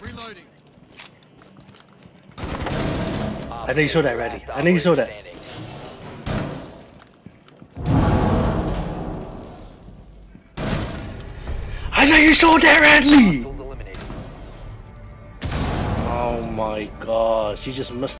Reloading. I know you saw that ready. I know you saw that. I know you saw that Radley! Oh my God, she just missed